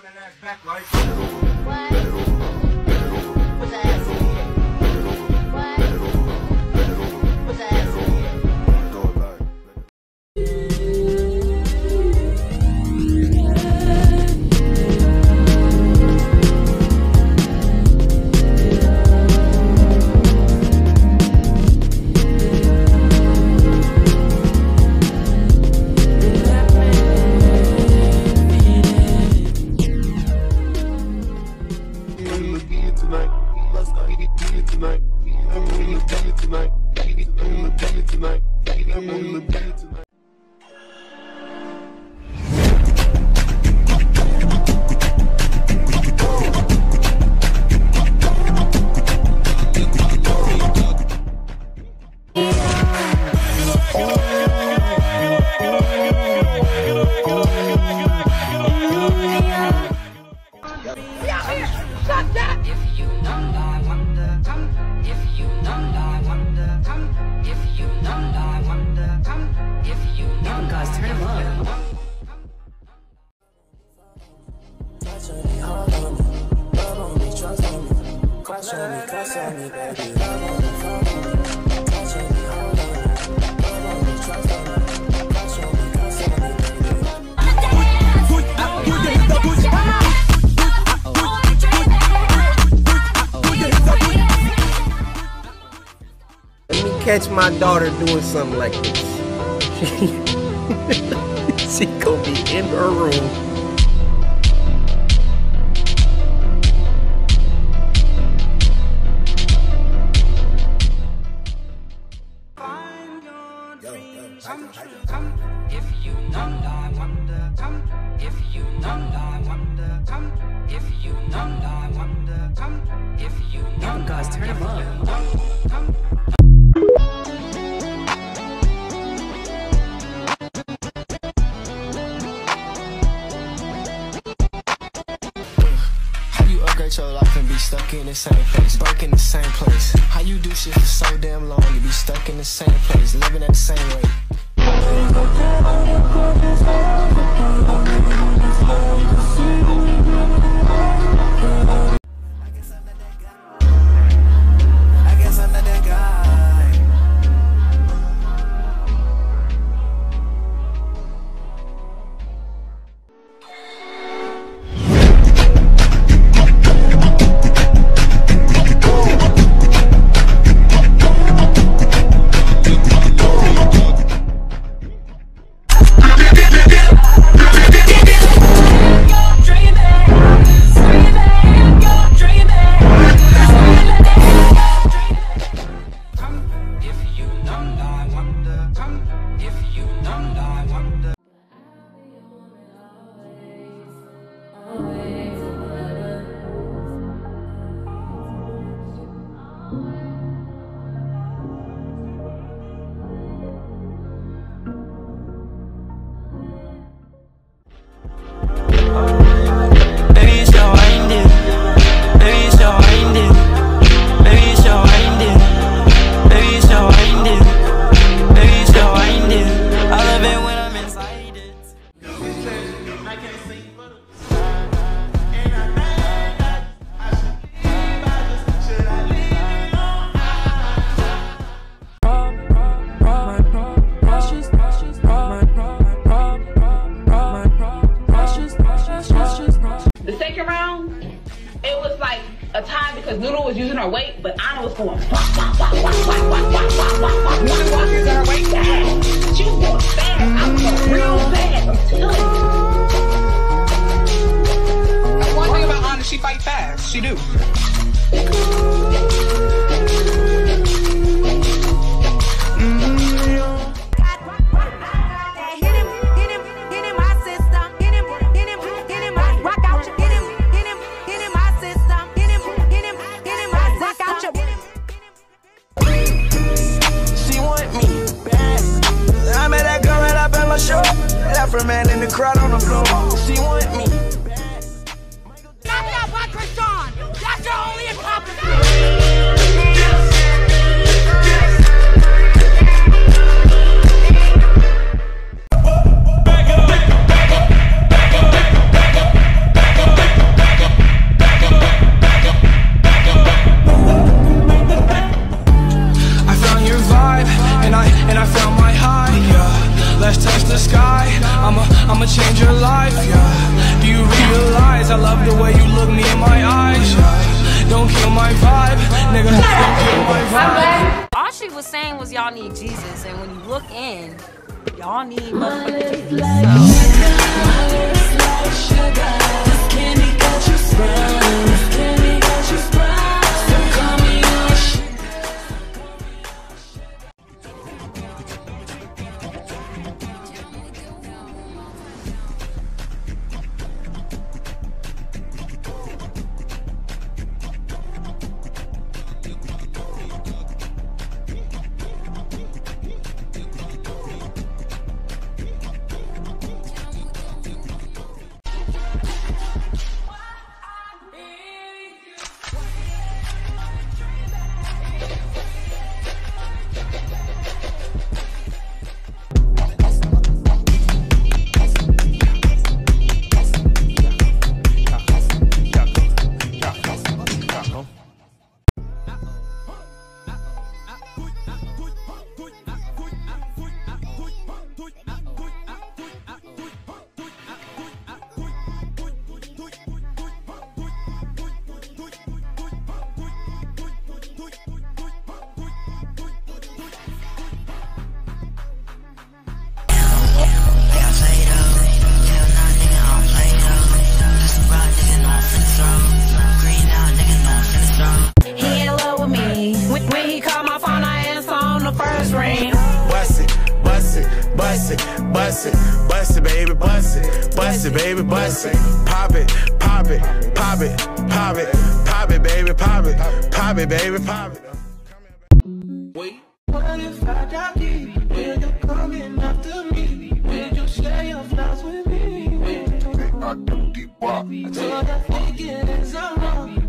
Opening that back. What? If crush on me, on me, baby. Let catch my daughter doing something like this. She, she gonna be in her room. Guys, turn him up. Your life and be stuck in the same place, broke in the same place? How you do shit for so damn long, you be stuck in the same place, living at the same rate? I in my show. Left her man in the crowd on the floor. She want me was saying was y'all need Jesus, and when you look in, y'all need motherfucking Jesus. So. Bust it, bust it, baby, bust it, bust it, baby, bust it. Pop it, pop it, pop it, pop it, pop it, baby, pop it, pop it, baby, pop it. What if I die deep? Will you come in after me? Will you share your flights with me? Will you? I told her thinking is I'm wrong.